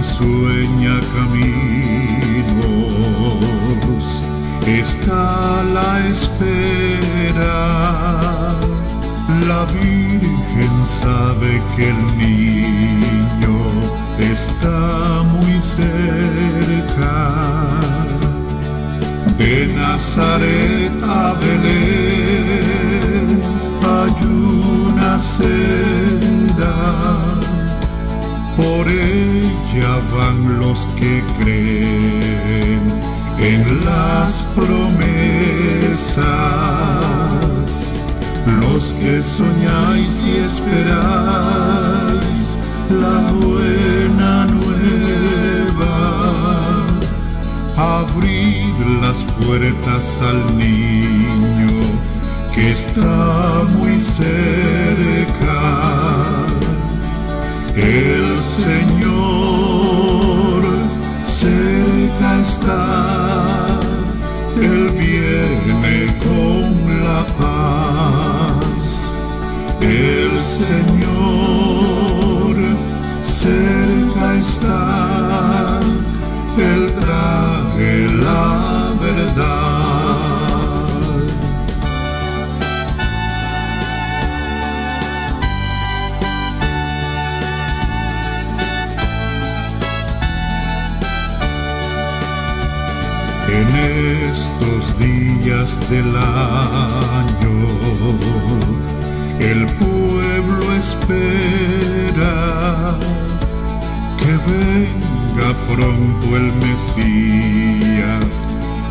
ensueña caminos, está la espera. La Virgen sabe que el niño está muy cerca. De Nazaret a Belén hay una senda, por ella van los que creen en las promesas, los que soñáis y esperáis la buena nueva abrir las puertas al niño que está muy cerca. Señor cerca está, Él viene con la paz. El Señor cerca está, Él trae la estos días del año, el pueblo espera que venga pronto el Mesías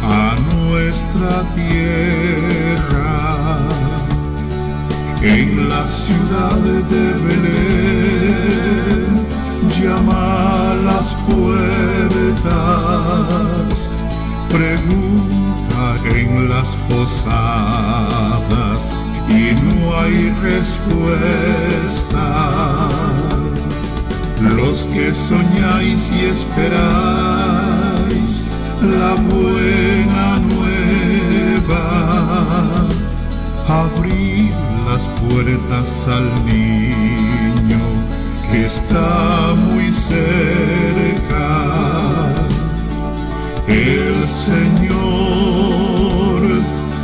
a nuestra tierra. En la ciudad de Belén llama a las puertas, pregunta en las posadas y no hay respuesta. Los que soñáis y esperáis la buena nueva, abrir las puertas al niño que está muy cerca. El Señor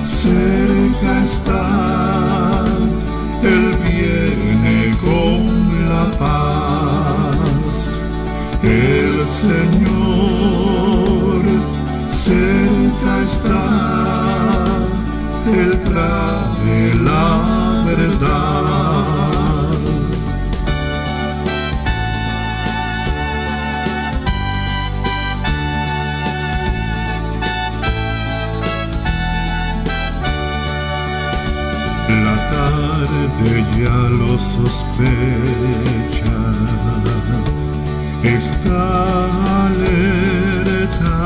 cerca está, Él viene con la paz. El Señor cerca está, Él trae la verdad. Tarde ya lo sospecha, está alerta.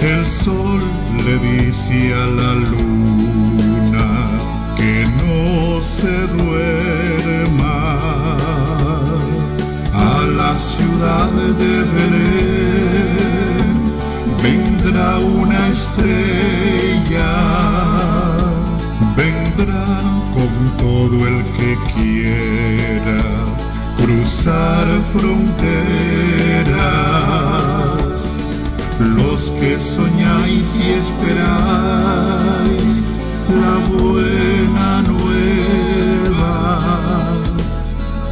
El sol le dice a la luna que no se duerma. A la ciudad de Belén vendrá una estrella con todo el que quiera cruzar fronteras. Los que soñáis y esperáis la buena nueva,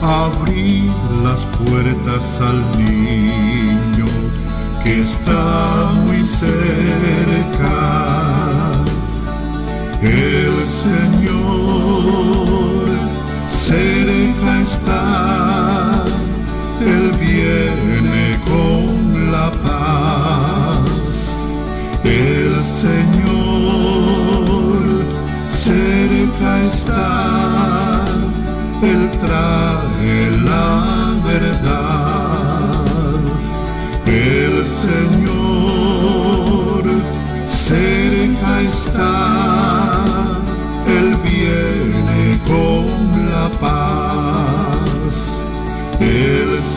abrir las puertas al niño que está muy cerca. El Señor cerca está, Él viene con la paz. El Señor cerca está, Él trae la verdad.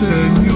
El